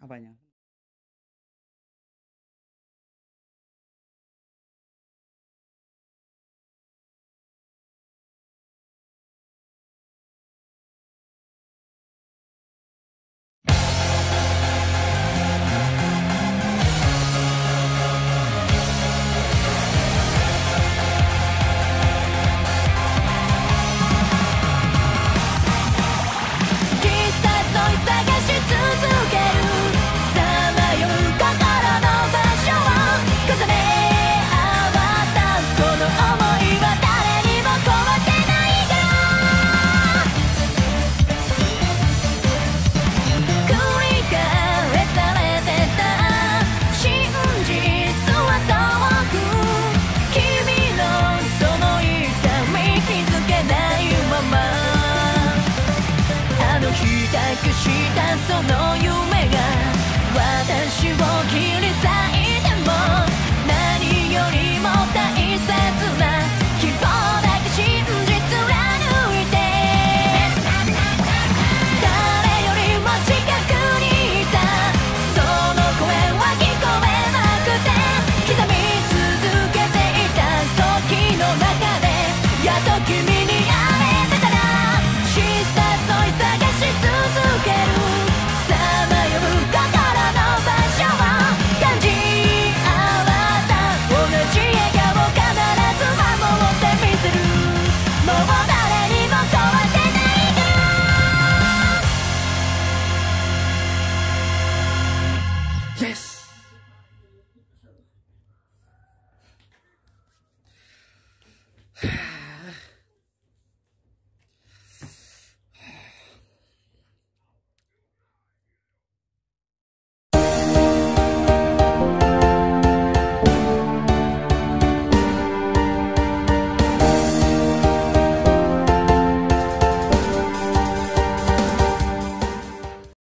Apanya? So on